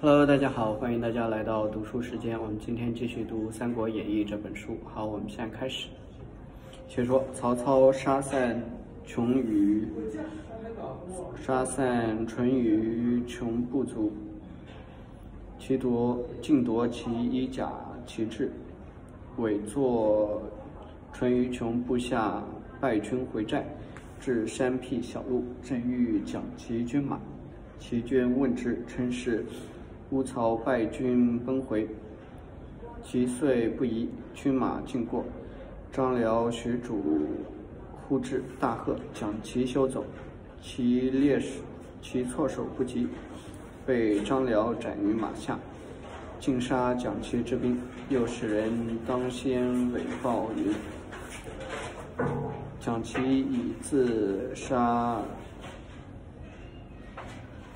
Hello，大家好，欢迎大家来到读书时间。我们今天继续读《三国演义》这本书。好，我们现在开始。且说曹操杀散穷于杀散淳于穷部族，其夺尽夺其衣甲旗帜，委作淳于琼部下败军回寨，至山僻小路，正欲讲其军马，其军问之，称是。乌曹败军奔回，其遂不疑，军马尽过。张辽、许褚呼至，大喝，将其休走。其劣势，其措手不及，被张辽斩于马下。尽杀蒋齐之兵，又使人当先伪报云：蒋齐已自杀。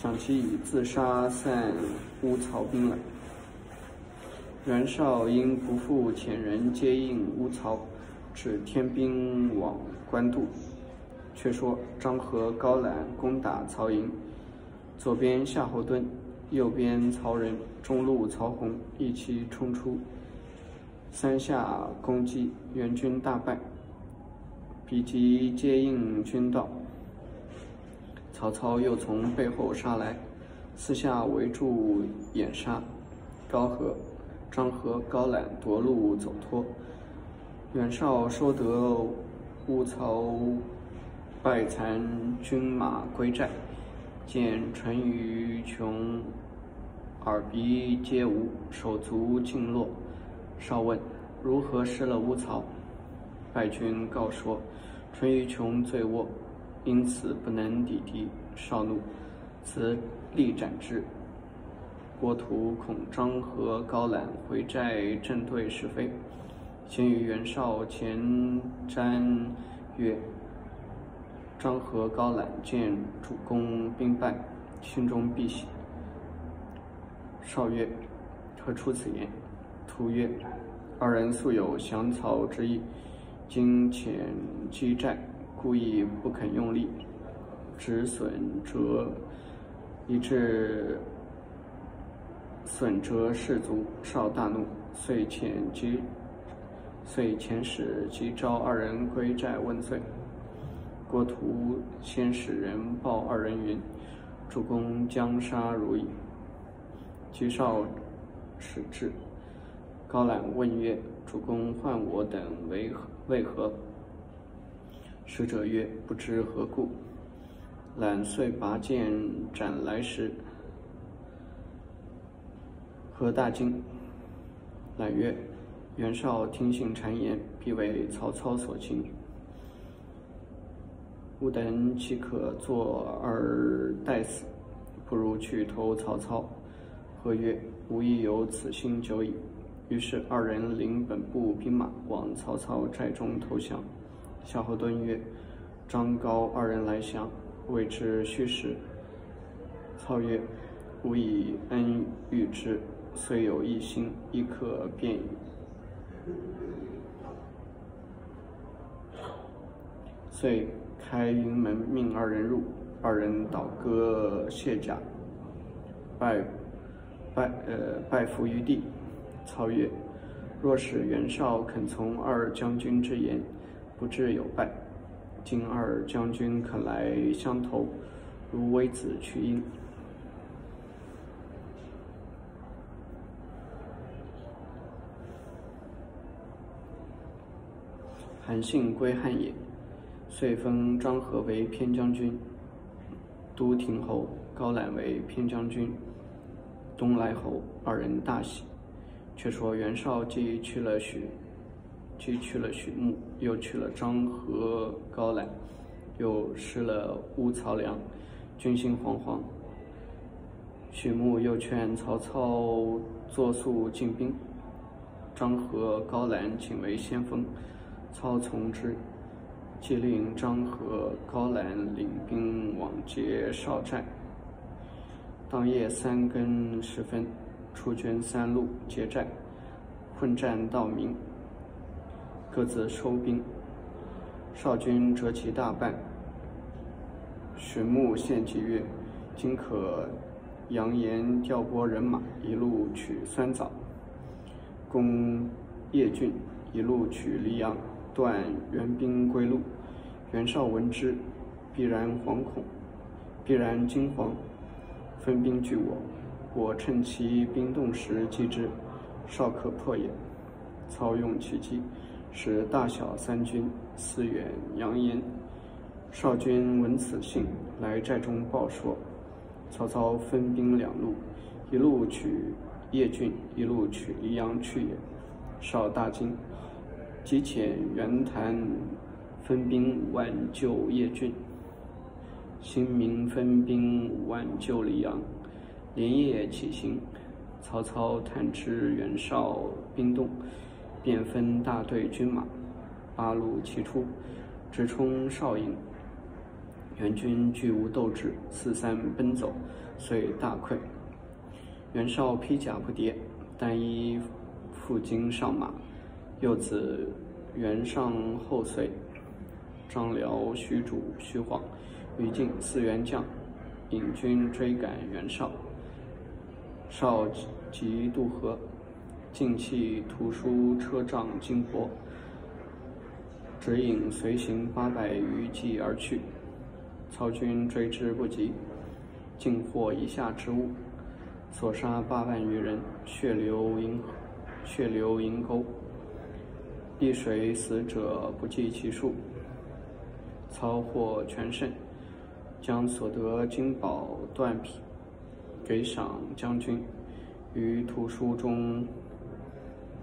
蒋齐已自杀散乌曹兵了。袁绍因不复遣人接应乌曹，指天兵往官渡。却说张合、高览攻打曹营，左边夏侯惇，右边曹仁，中路曹洪一齐冲出，三下攻击，援军大败。比及接应军到。曹操又从背后杀来，四下围住掩杀。高和、张合、高览夺路走脱。袁绍收得乌曹败残军马归寨，见淳于琼耳鼻皆无，手足尽落。少问如何失了乌曹，败军告说淳于琼醉卧。因此不能抵敌，少怒，辞力斩之。郭图恐张合、高览回寨正对是非，先于袁绍前瞻曰：“张合、高览见主公兵败，心中必喜。”绍曰：“何出此言？”图曰：“二人素有降曹之意，今遣击寨。”故意不肯用力，止损折，以致损折士卒。少大怒，遂遣即遂遣使急召二人归寨问罪。郭图先使人报二人云：“主公将杀如矣。”吉少使至，高览问曰：“主公唤我等为何？为何？”使者曰：“不知何故。”览遂拔剑斩来时，何大惊。览曰：“袁绍听信谗言，必为曹操所擒。吾等岂可坐而待死？不如去投曹操。”何曰：“吾亦有此心久矣。”于是二人领本部兵马往曹操寨中投降。夏侯惇曰：“张高二人来降，未知虚实。”操曰：“吾以恩遇之，虽有一心，亦可辨矣。”遂开营门，命二人入。二人倒戈卸甲，拜拜呃拜伏于地。操曰：“若使袁绍肯从二将军之言。”不至有败，今二将军肯来相投，如微子取阴。韩信归汉也，遂封张合为偏将军、都亭侯，高览为偏将军、东莱侯。二人大喜。却说袁绍既去了许。既去了许穆，又去了张合、高览，又失了乌曹良，军心惶惶。许穆又劝曹操作速进兵，张合、高览请为先锋，操从之，即令张合、高览领兵往劫少寨。当夜三更时分，出军三路劫寨，混战到明。各自收兵，少军折其大半。许穆献计曰：“今可扬言调拨人马，一路取酸枣，攻叶郡，一路取黎阳，断援兵归路。袁绍闻之，必然惶恐，必然惊惶，分兵拒我。我趁其兵动时击之，少可破也。操用其机，使大小三军四远扬言。少军闻此信，来寨中报说。曹操分兵两路，一路取叶郡，一路取黎阳去也。少大惊，即遣袁谭分兵挽救叶郡，新民分兵挽救黎阳。连夜起行，曹操探知袁绍兵动，便分大队军马，八路齐出，直冲少营。援军俱无斗志，四散奔走，遂大溃。袁绍披甲不迭，单衣负荆上马。幼子袁尚后遂，张辽、许褚、徐晃、于禁四员将引军追赶袁绍。绍即渡河，尽弃图书车仗金帛，只引随行八百余骑而去。曹军追之不及，尽获以下之物，所杀八万余人，血流银血流银沟，溺水死者不计其数。操获全胜，将所得金宝缎匹给赏将军，于图书中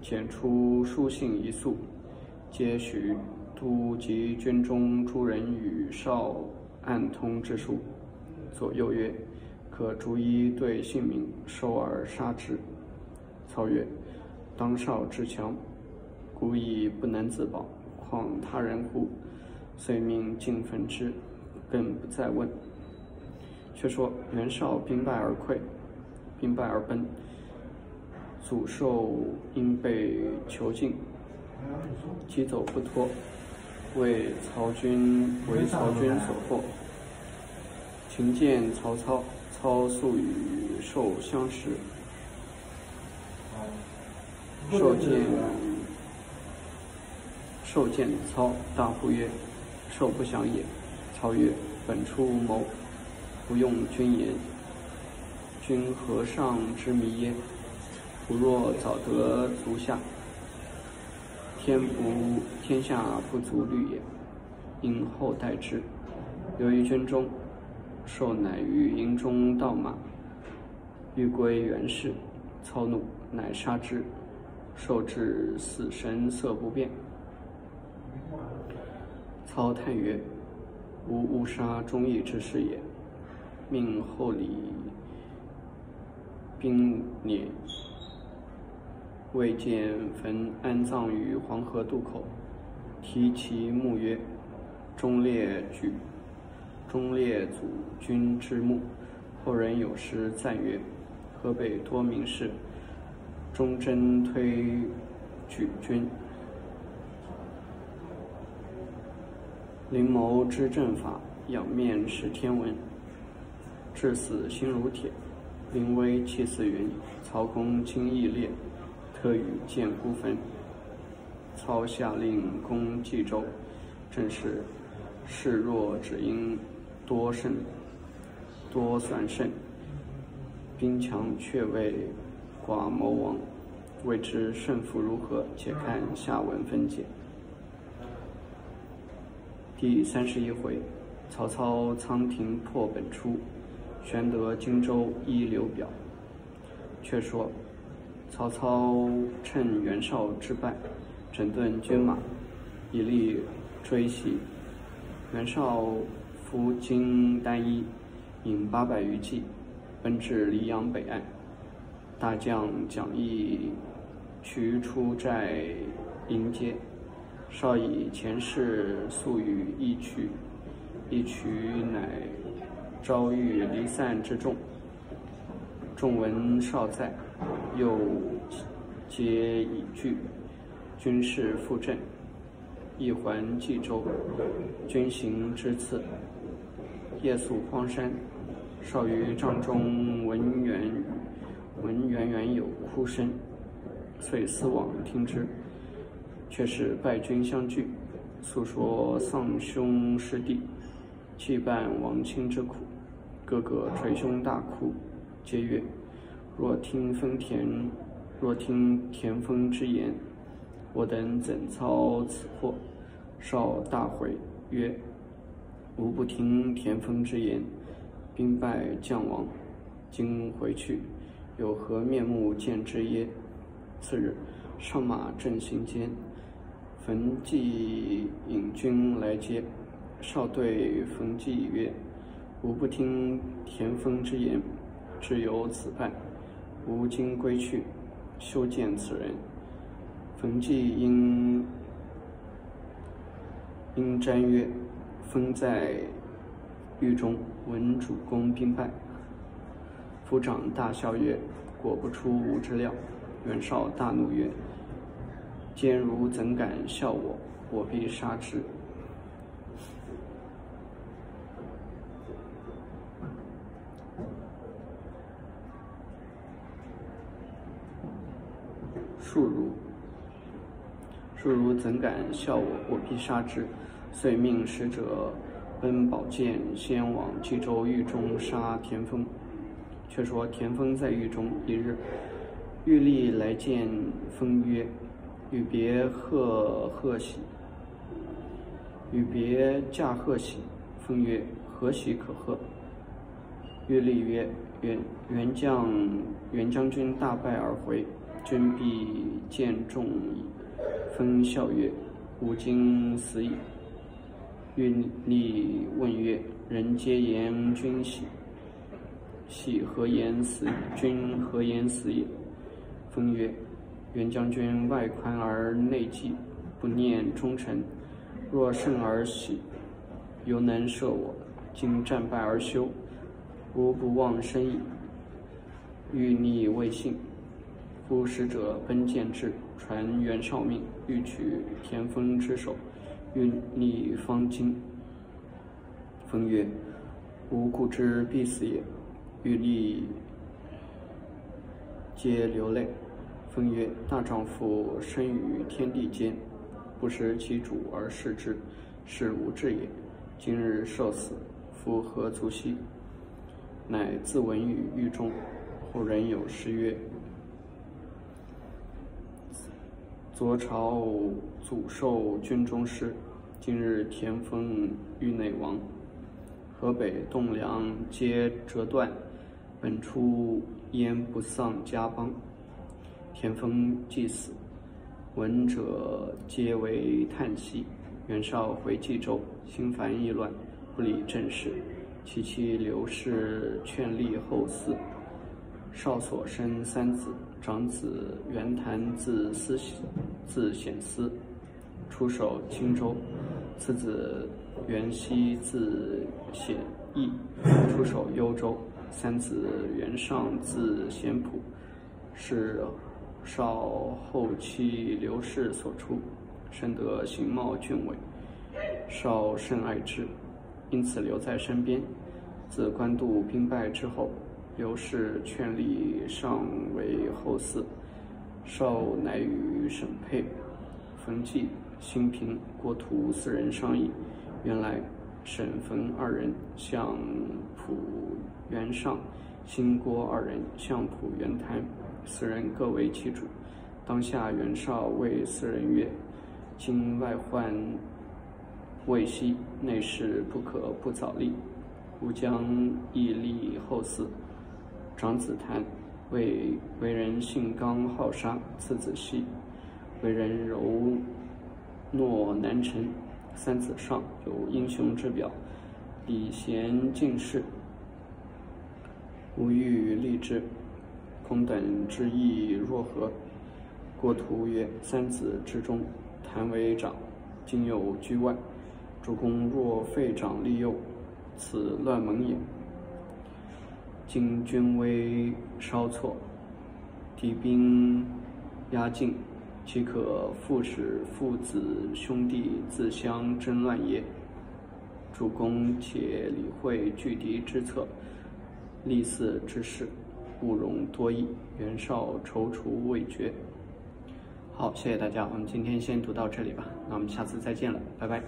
检出书信一束，皆许都及军中诸人与少。暗通之术，左右曰：“可逐一对姓名，收而杀之。”操曰：“当少之强，孤亦不能自保，况他人乎？”遂命尽焚之，更不再问。却说袁绍兵败而溃，兵败而奔，祖寿因被囚禁，急走不脱。为曹军为曹军所获。群见曹操，操素与寿相识。寿见寿见操，大呼曰：“寿不降也。”操曰：“本初无谋，不用君言。君何上之迷耶？吾若早得足下。”天不天下不足虑也，因后代之。由于军中，受乃于营中盗马，欲归原氏。操怒，乃杀之。受至死神色不变。操叹曰：“吾误杀忠义之士也。”命后礼兵辇。未见坟安葬于黄河渡口，题其墓曰：“忠烈举，忠烈祖君之墓。”后人有诗赞曰：“河北多名士，忠贞推举君。灵谋知政法，仰面识天文。至死心如铁，临危气似云。曹公轻易烈。”特与见孤坟，操下令攻冀州，正是示弱，只因多胜，多算胜，兵强却为寡谋亡，未知胜负如何？且看下文分解。第三十一回，曹操仓亭破本初，玄德荆州一刘表。却说。曹操趁袁绍之败，整顿军马，以力追袭。袁绍服金单衣，引八百余骑，奔至黎阳北岸。大将蒋义渠出寨迎接。绍以前世宿于义渠，义渠乃遭遇离散之众。众闻少在，又皆已惧，军士复阵，一还冀州，军行之次。夜宿荒山，少于帐中闻远闻远远有哭声，遂思往听之，却是败军相聚，诉说丧兄失弟、弃伴亡亲之苦，个个捶胸大哭，皆曰：“若听丰田，若听田丰之言，我等怎操此祸？”少大悔曰：“吾不听田丰之言，兵败将亡，今回去，有何面目见之耶？”次日，上马正行间，冯骥引军来接。少对冯骥曰：“吾不听田丰之言，只有此败。吾今归去，休见此人。”冯骥因。因瞻曰：“封在狱中，闻主公兵败。”夫长大笑曰：“果不出吾之料。”袁绍大怒曰：“坚如怎敢笑我？我必杀之！”庶如，不如怎敢笑我？我必杀之！遂命使者奔宝剑，先往冀州狱中杀田丰。却说田丰在狱中一日，狱吏来见丰曰：“与别贺贺喜，与别驾贺喜。”丰曰：“何喜可贺？”玉立曰：“元元将元将军大败而回，君必见重矣。”丰笑曰：“吾今死矣。”欲吏问曰：“人皆言君喜，喜何言死？君何言死也？”封曰：“元将军外宽而内忌，不念忠臣。若胜而喜，犹能赦我；今战败而休，吾不忘生矣。”欲逆未信，夫使者奔见之，传袁绍命，欲取田丰之首。欲立方惊。封曰：“吾故之必死也。”欲立皆流泪。封曰：“大丈夫生于天地间，不识其主而视之，是无志也。今日受死，夫何足惜？”乃自刎于狱中。后人有诗曰：“昨朝祖寿军中事。”今日田丰狱内亡，河北栋梁皆折断，本初焉不丧家邦？田丰既死，闻者皆为叹息。袁绍回冀州，心烦意乱，不理政事。其妻刘氏劝立后嗣。少所生三子，长子袁谭字思字显思。出守青州，次子袁熙字显义，出守幽州；三子袁尚字显朴，是少后期刘氏所出，深得形貌俊伟，少甚爱之，因此留在身边。自官渡兵败之后，刘氏劝立尚为后嗣，少乃与沈佩、冯骥。新平、郭图四人商议，原来沈冯二人向普袁尚，新郭二人向普袁谭，四人各为其主。当下袁绍谓四人曰：“今外患未息，内事不可不早立。吾将屹立后嗣。长子谭为为人性刚好杀，次子熙为人柔。”懦难臣，三子上有英雄之表，礼贤进士，吾欲立之，空等之意若何？郭图曰：三子之中，谭为长，今有居外，主公若废长立幼，此乱盟也。今军威稍挫，敌兵压境。岂可复使父子兄弟自相争乱也？主公且理会拒敌之策，立嗣之事，勿容多议。袁绍踌躇未决。好，谢谢大家，我们今天先读到这里吧。那我们下次再见了，拜拜。